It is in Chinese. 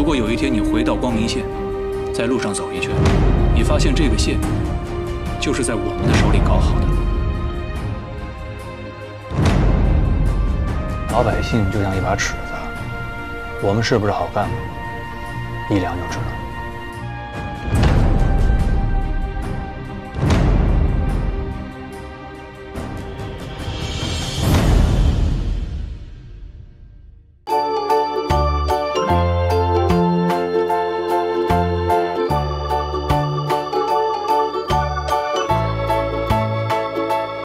如果有一天你回到光明县，在路上走一圈，你发现这个县就是在我们的手里搞好的。老百姓就像一把尺子，我们是不是好干？一量就知道。